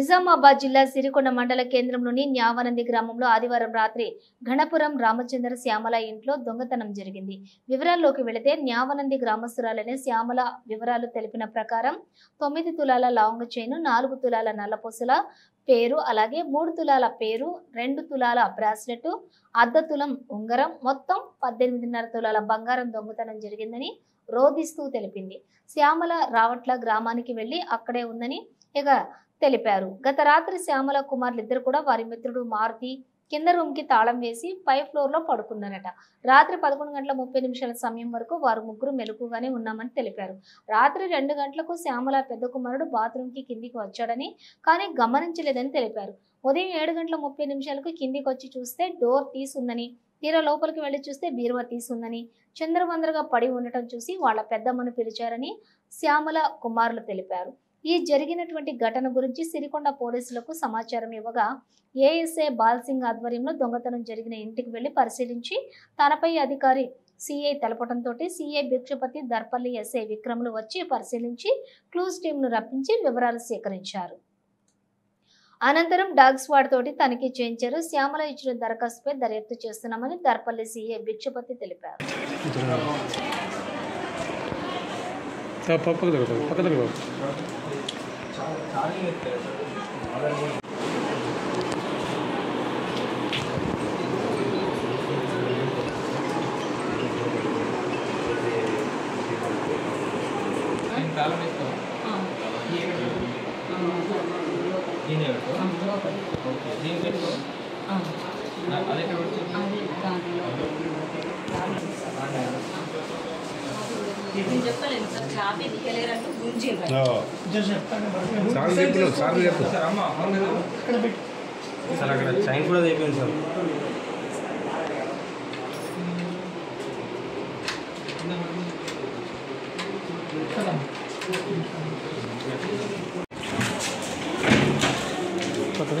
నిజామాబాద్ జిల్లా సిరికొండ మండల కేంద్రంలోని న్యావనంది గ్రామంలో ఆదివారం రాత్రి గణపురం రామచంద్ర శ్యామల ఇంట్లో దొంగతనం జరిగింది. వివరాల్లోకి వెళితే న్యావనంది గ్రామస్తురాలనే శ్యామల వివరాలు తెలిపిన ప్రకారం తొమ్మిది తులాల లాంగ్ చైన్ నాలుగు తులాల నల్లపొసల పేరు అలాగే మూడు తులాల పేరు రెండు తులాల బ్రాస్లెట్ అర్ధ తులం ఉంగరం మొత్తం పద్దెనిమిదిన్నర తులాల బంగారం దొంగతనం జరిగిందని రోధిస్తూ తెలిపింది. శ్యామల రావట్ల గ్రామానికి వెళ్ళి అక్కడే ఉందని ఇక తెలిపారు. గత రాత్రి శ్యామల కుమార్లు ఇద్దరు కూడా వారి మిత్రుడు మారుతి కింద రూమ్కి తాళం వేసి పై ఫ్లోర్లో పడుకున్నారట. రాత్రి పదకొండు గంటల ముప్పై నిమిషాల సమయం వరకు వారు ముగ్గురు మెలకుగానే ఉన్నామని తెలిపారు. రాత్రి రెండు గంటలకు శ్యామల పెద్ద కుమారుడు బాత్రూమ్కి కిందికి వచ్చాడని కానీ గమనించలేదని తెలిపారు. ఉదయం ఏడు గంటల ముప్పై నిమిషాలకు కిందికి వచ్చి చూస్తే డోర్ తీసుందని తీరా లోపలికి వెళ్ళి చూస్తే బీరువా తీసుందని చంద్రవందరగా పడి ఉండటం చూసి వాళ్ళ పెద్దమ్మను పిలిచారని శ్యామల కుమారులు తెలిపారు. ఈ జరిగినటువంటి ఘటన గురించి సిరికొండ పోలీసులకు సమాచారం ఇవ్వగా ఏఎస్ఏ బాల్సింగ్ ఆధ్వర్యంలో దొంగతనం జరిగిన ఇంటికి వెళ్ళి పరిశీలించి తనపై అధికారి సిఐ తెలపడంతో సిఐ భిక్షపతి దర్పల్లి ఎస్ఐ విక్రములు వచ్చి పరిశీలించి క్లూస్ టీంను రప్పించి వివరాలు సేకరించారు. అనంతరం డాగ్ స్వాడ్ తోటి తనిఖీ చేయించారు. శ్యామల ఇచ్చిన దరఖాస్తుపై దర్యాప్తు చేస్తున్నామని దర్పల్లి సిఐ భిక్షపతి తెలిపారు. పక్కన 니네 열거? 응. 오케이. 니네 열거? 응. సార్ చెప్పలేదు సార్ చెప్పు. సార్ అక్కడ చైన్ కూడా తెప్పింది సార్. పక్కన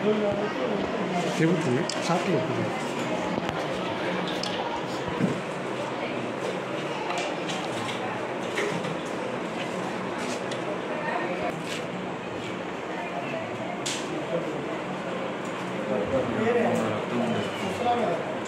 배고프네? 4개 예쁘네. Thank.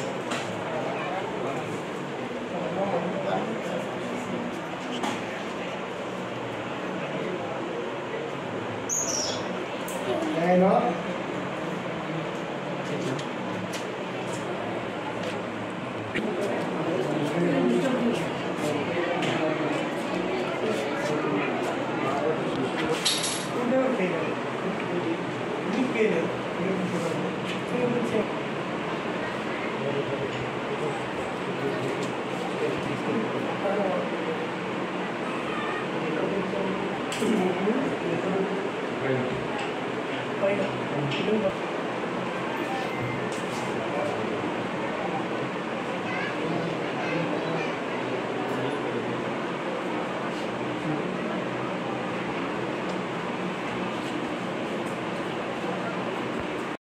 이런 것들.